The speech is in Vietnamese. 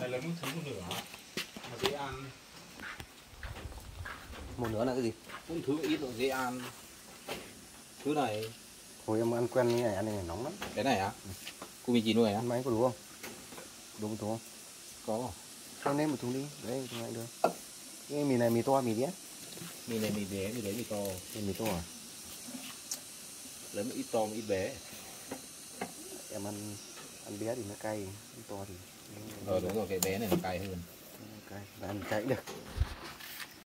mày lấy một thứ một nửa. Mà dễ ăn. Một nữa là cái gì? Một thứ ít rồi dễ ăn. Thứ này. Hồi em ăn quen như này ăn này nóng lắm. Cái này á? Cô mình chỉ nuôi á? Ăn máy có đủ không? Một thùng không có. Cho nên một thùng đi. Đấy một thùng này được. Cái mì này mì to mì bé mì này mì bé mì đấy mì to. Cái mì to à? Lấy một ít to một ít bé. Em ăn ăn bé thì nó cay ăn to thì ờ đúng rồi cái bé này nó cay hơn. Cay và ăn cũng được